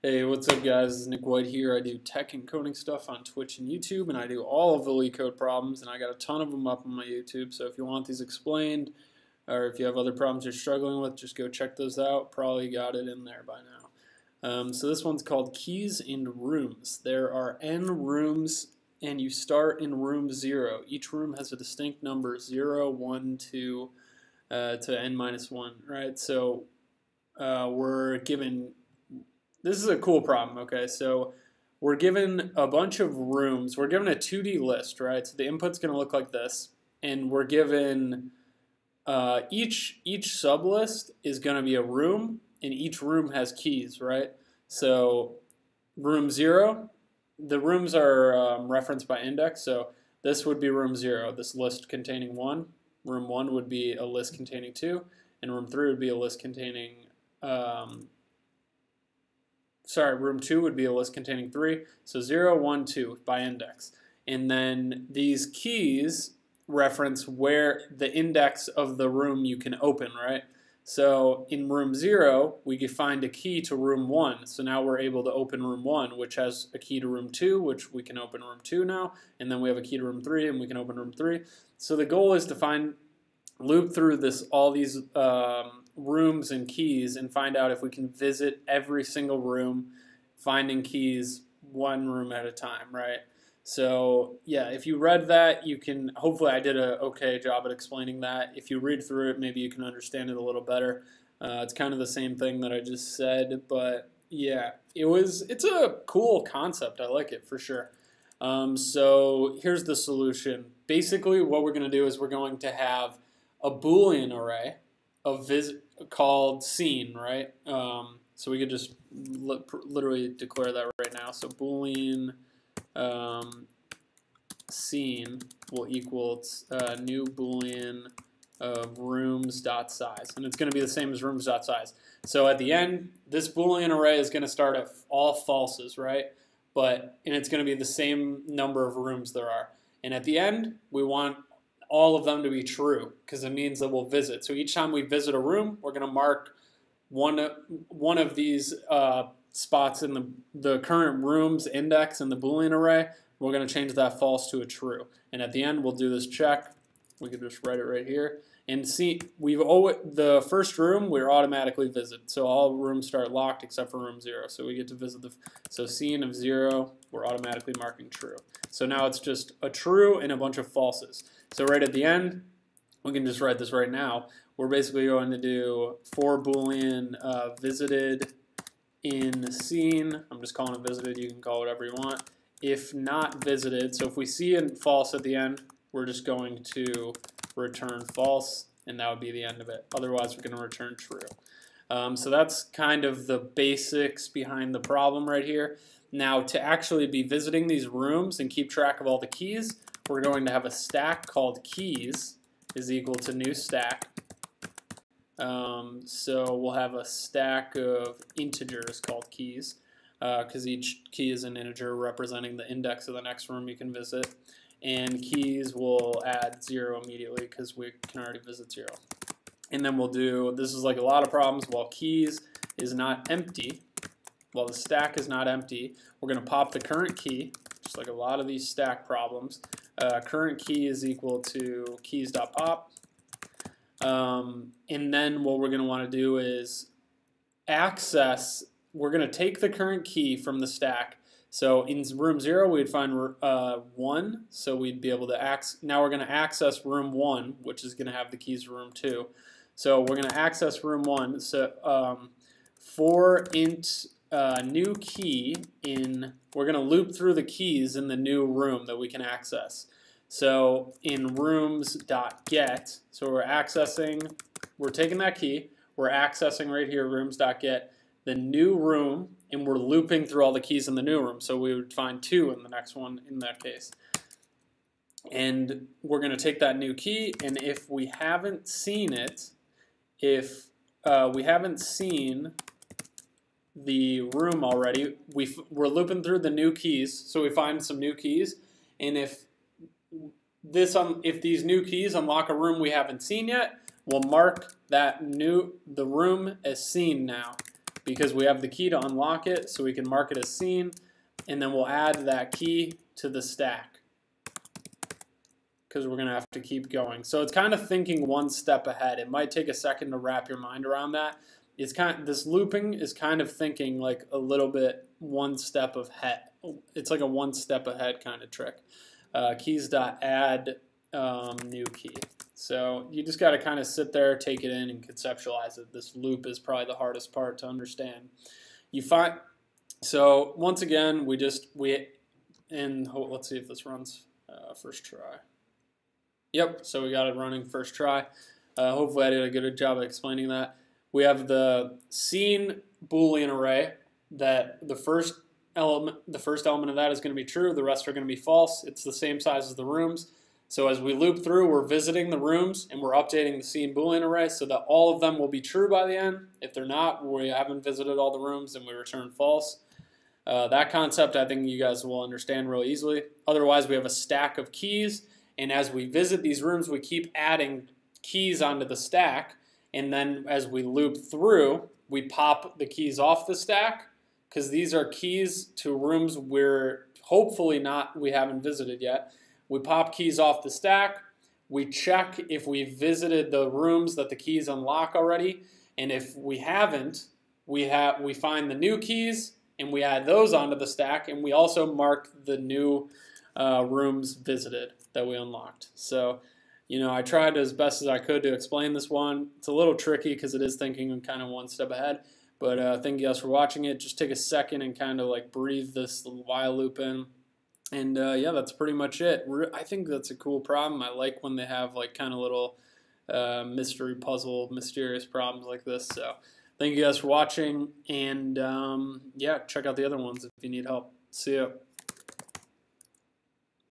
Hey, what's up guys? Is Nick White here. I do tech and coding stuff on Twitch and YouTube, and I do all of the LeetCode problems, and I got a ton of them up on my YouTube, so if you want these explained, or if you have other problems you're struggling with, just go check those out. Probably got it in there by now. Um, so this one's called Keys and Rooms. There are n rooms, and you start in room 0. Each room has a distinct number, 0, 1, 2, uh, to n minus 1, right? So uh, we're given this is a cool problem, okay? So we're given a bunch of rooms. We're given a 2D list, right? So the input's going to look like this. And we're given uh, each each sublist is going to be a room, and each room has keys, right? So room 0, the rooms are um, referenced by index. So this would be room 0, this list containing 1. Room 1 would be a list containing 2. And room 3 would be a list containing um, sorry, room 2 would be a list containing 3. So 0, 1, 2 by index. And then these keys reference where the index of the room you can open, right? So in room 0, we can find a key to room 1. So now we're able to open room 1, which has a key to room 2, which we can open room 2 now. And then we have a key to room 3, and we can open room 3. So the goal is to find, loop through this all these um, rooms and keys and find out if we can visit every single room, finding keys one room at a time, right? So yeah, if you read that, you can, hopefully I did a okay job at explaining that. If you read through it, maybe you can understand it a little better. Uh, it's kind of the same thing that I just said, but yeah, it was, it's a cool concept. I like it for sure. Um, so here's the solution. Basically what we're going to do is we're going to have a Boolean array of visit called seen, right? Um, so we could just li literally declare that right now. So boolean um, seen will equal uh, new boolean of rooms dot size, and it's going to be the same as rooms dot size. So at the end, this boolean array is going to start at all falses, right? But and it's going to be the same number of rooms there are. And at the end, we want all of them to be true because it means that we'll visit. So each time we visit a room, we're going to mark one, one of these uh, spots in the, the current room's index in the Boolean array. We're going to change that false to a true. And at the end, we'll do this check. We can just write it right here. And see, we've always, the first room we're automatically visit. So all rooms start locked except for room zero. So we get to visit the, so seen of zero, we're automatically marking true. So now it's just a true and a bunch of falses. So right at the end, we can just write this right now. We're basically going to do for boolean uh, visited in seen. I'm just calling it visited. You can call it whatever you want. If not visited, so if we see a false at the end, we're just going to return false, and that would be the end of it. Otherwise, we're going to return true. Um, so that's kind of the basics behind the problem right here. Now, to actually be visiting these rooms and keep track of all the keys, we're going to have a stack called keys is equal to new stack. Um, so we'll have a stack of integers called keys because uh, each key is an integer representing the index of the next room you can visit. And keys will add 0 immediately because we can already visit 0. And then we'll do, this is like a lot of problems, while keys is not empty, while the stack is not empty, we're going to pop the current key, just like a lot of these stack problems. Uh, current key is equal to keys.pop. Um, and then what we're going to want to do is access, we're going to take the current key from the stack. So in room 0, we'd find uh, 1, so we'd be able to access, now we're going to access room 1, which is going to have the keys to room 2. So we're going to access room 1. So um, for int uh, new key in, we're going to loop through the keys in the new room that we can access. So in rooms.get, so we're accessing, we're taking that key, we're accessing right here, rooms.get, the new room, and we're looping through all the keys in the new room. So we would find two in the next one in that case. And we're going to take that new key, and if we haven't seen it, if uh, we haven't seen the room already. We we're looping through the new keys, so we find some new keys, and if this um, if these new keys unlock a room we haven't seen yet, we'll mark that new the room as seen now, because we have the key to unlock it, so we can mark it as seen, and then we'll add that key to the stack because we're going to have to keep going. So it's kind of thinking one step ahead. It might take a second to wrap your mind around that. It's kind of, this looping is kind of thinking like a little bit one step of ahead. It's like a one step ahead kind of trick. Uh, keys dot add um, new key. So you just got to kind of sit there, take it in, and conceptualize it. This loop is probably the hardest part to understand. You find so once again, we just we and let's see if this runs uh, first try. Yep, so we got it running first try. Uh, hopefully I did a good job of explaining that. We have the seen Boolean array that the first element, the first element of that is going to be true. The rest are going to be false. It's the same size as the rooms. So as we loop through, we're visiting the rooms and we're updating the seen Boolean array so that all of them will be true by the end. If they're not, we haven't visited all the rooms and we return false. Uh, that concept I think you guys will understand real easily. Otherwise, we have a stack of keys and as we visit these rooms, we keep adding keys onto the stack. And then as we loop through, we pop the keys off the stack because these are keys to rooms we're hopefully not, we haven't visited yet. We pop keys off the stack. We check if we visited the rooms that the keys unlock already. And if we haven't, we have we find the new keys and we add those onto the stack. And we also mark the new uh, rooms visited that we unlocked. So, you know, I tried as best as I could to explain this one. It's a little tricky because it is thinking kind of one step ahead. But uh, thank you guys for watching it. Just take a second and kind of like breathe this while loop in. And uh, yeah, that's pretty much it. I think that's a cool problem. I like when they have like kind of little uh, mystery puzzle, mysterious problems like this. So thank you guys for watching. And um, yeah, check out the other ones if you need help. See ya.